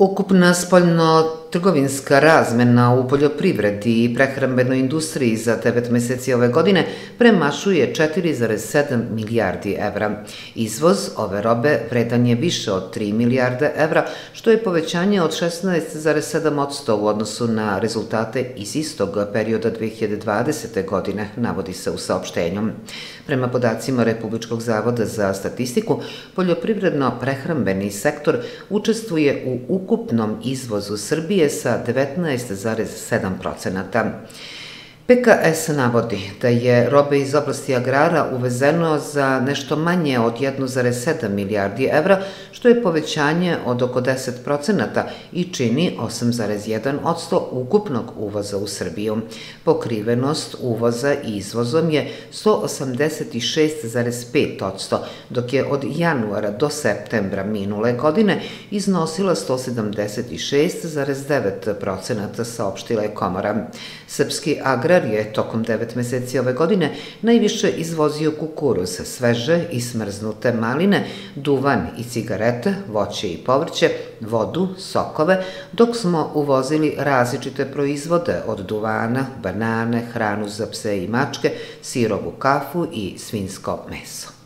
Okupna spoljno spoljno-trgovinska razmena u poljoprivredi i prehrambenoj industriji za 9 meseci ove godine premašuje 4,7 milijardi evra. Izvoz ove robe vredan je više od 3 milijarde evra, što je povećanje od 16,7% u odnosu na rezultate iz istog perioda 2020. godine, navodi se u saopštenju. Prema podacima Republičkog zavoda za statistiku, poljoprivredno-prehrambeni sektor učestvuje u ukupnom izvozu Srbije sa 19,7%. PKS navodi da je robe iz oblasti agrara uvezeno za nešto manje od 1,7 milijardi evra, što je povećanje od oko 10% i čini 8,1% ukupnog uvoza u Srbiju. Pokrivenost uvoza i izvozom je 186,5%, dok je od januara do septembra minule godine iznosila 176,9%, saopštila je komora. Srpski agrar Sever je tokom 9 meseci ove godine najviše izvozio kukuruz, sveže i smrznute maline, duvan i cigarete, voće i povrće, vodu, sokove, dok smo uvozili različite proizvode od duvana, banane, hranu za pse i mačke, sirovu kafu i svinsko meso.